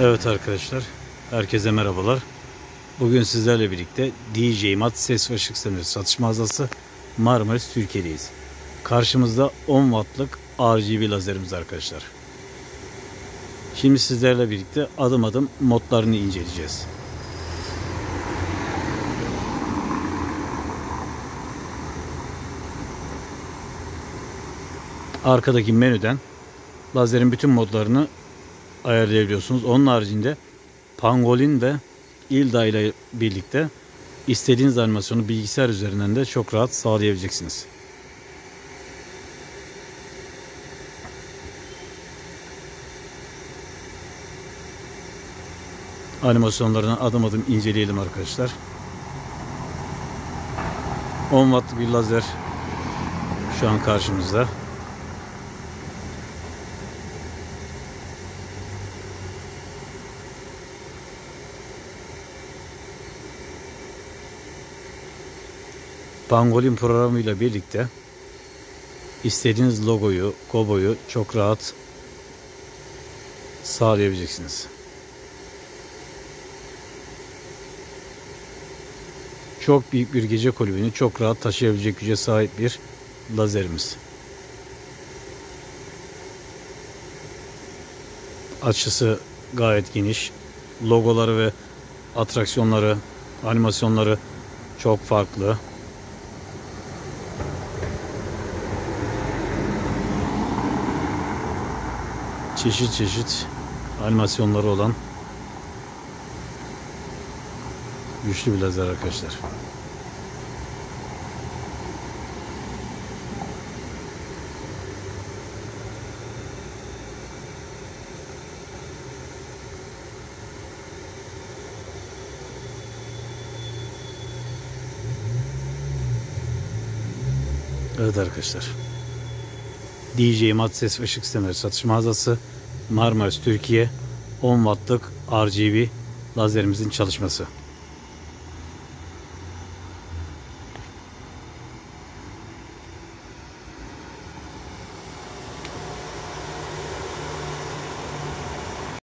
Evet arkadaşlar, herkese merhabalar. Bugün sizlerle birlikte DJ Mat Ses ve Işık Sistemleri satış mağazası Marmaris Türkiye'deyiz. Karşımızda 10 wattlık RGB lazerimiz arkadaşlar. Şimdi sizlerle birlikte adım adım modlarını inceleyeceğiz. Arkadaki menüden lazerin bütün modlarını ayarlayabiliyorsunuz. Onun haricinde Pangolin ve Ilda ile birlikte istediğiniz animasyonu bilgisayar üzerinden de çok rahat sağlayabileceksiniz. Animasyonlarını adım adım inceleyelim arkadaşlar. 10 wattlık bir lazer şu an karşımızda. Pangolin programıyla birlikte istediğiniz logoyu, koboyu çok rahat sağlayabileceksiniz. Çok büyük bir gece kulübünü çok rahat taşıyabilecek güce sahip bir lazerimiz. Açısı gayet geniş. Logoları ve atraksiyonları, animasyonları çok farklı. Çeşit çeşit animasyonları olan güçlü bir lazer arkadaşlar. Evet arkadaşlar. DJ Mat Ses Işık Sistemleri satış mağazası Marmaris Türkiye 10 wattlık RGB lazerimizin çalışması.